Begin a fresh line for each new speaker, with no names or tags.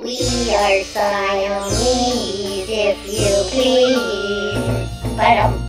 We are Siamese, if you please. But um.